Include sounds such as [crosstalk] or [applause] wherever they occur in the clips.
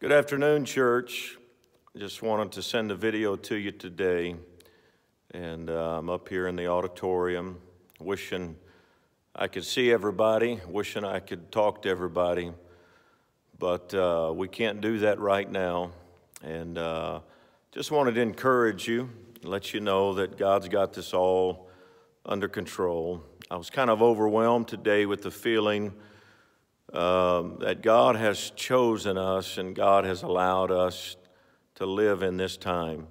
Good afternoon, church. Just wanted to send a video to you today. And uh, I'm up here in the auditorium wishing I could see everybody, wishing I could talk to everybody. But uh, we can't do that right now. And uh, just wanted to encourage you, let you know that God's got this all under control. I was kind of overwhelmed today with the feeling um, that God has chosen us and God has allowed us to live in this time.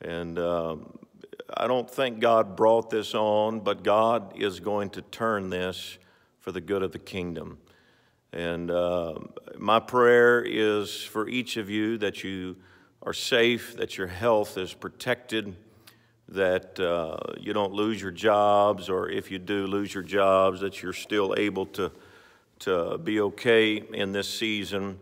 And um, I don't think God brought this on, but God is going to turn this for the good of the kingdom. And uh, my prayer is for each of you that you are safe, that your health is protected, that uh, you don't lose your jobs, or if you do lose your jobs, that you're still able to to be okay in this season.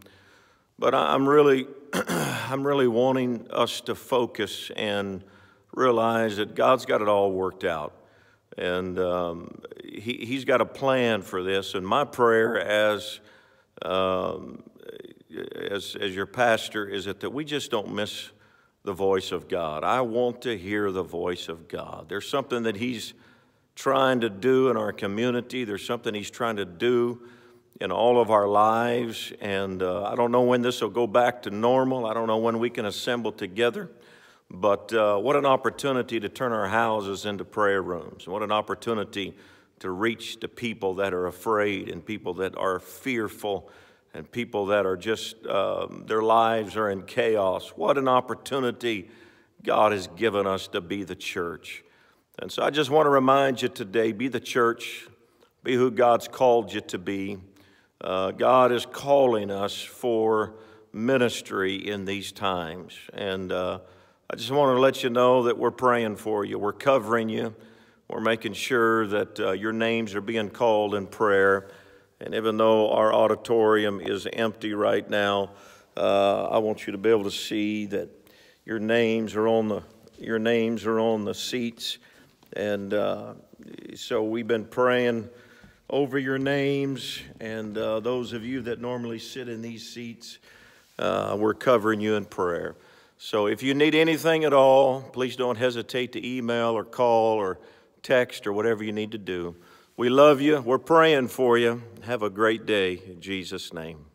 But I'm really, [clears throat] I'm really wanting us to focus and realize that God's got it all worked out. And um, he, He's got a plan for this. And my prayer as, um, as, as your pastor is that, that we just don't miss the voice of God. I want to hear the voice of God. There's something that He's trying to do in our community, there's something He's trying to do in all of our lives. And uh, I don't know when this will go back to normal. I don't know when we can assemble together. But uh, what an opportunity to turn our houses into prayer rooms. What an opportunity to reach the people that are afraid and people that are fearful and people that are just, um, their lives are in chaos. What an opportunity God has given us to be the church. And so I just want to remind you today be the church, be who God's called you to be. Uh, God is calling us for ministry in these times. And uh, I just want to let you know that we're praying for you, we're covering you, we're making sure that uh, your names are being called in prayer. And even though our auditorium is empty right now, uh, I want you to be able to see that your names are on the your names are on the seats, and uh, so we've been praying over your names. And uh, those of you that normally sit in these seats, uh, we're covering you in prayer. So if you need anything at all, please don't hesitate to email or call or text or whatever you need to do. We love you. We're praying for you. Have a great day in Jesus' name.